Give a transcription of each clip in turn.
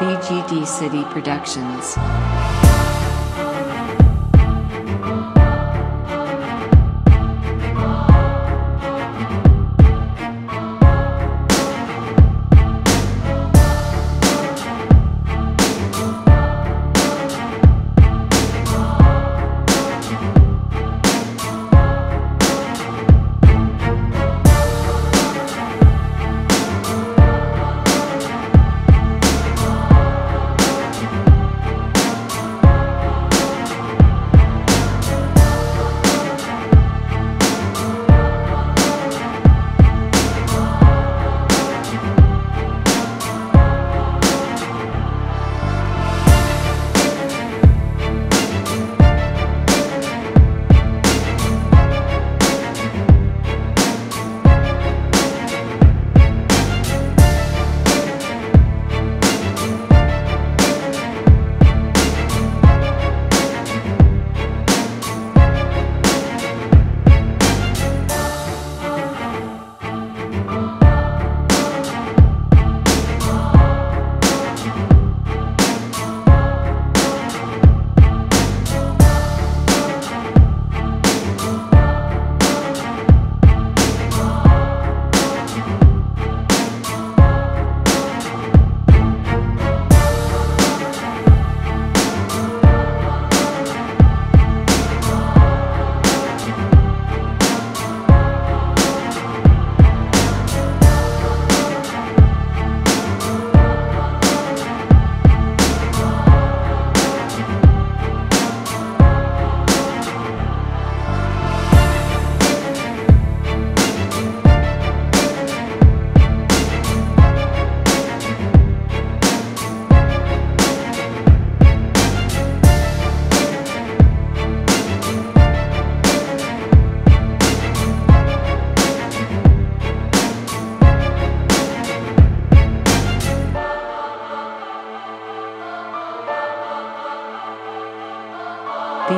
BGD City Productions.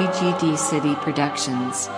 BGD City Productions.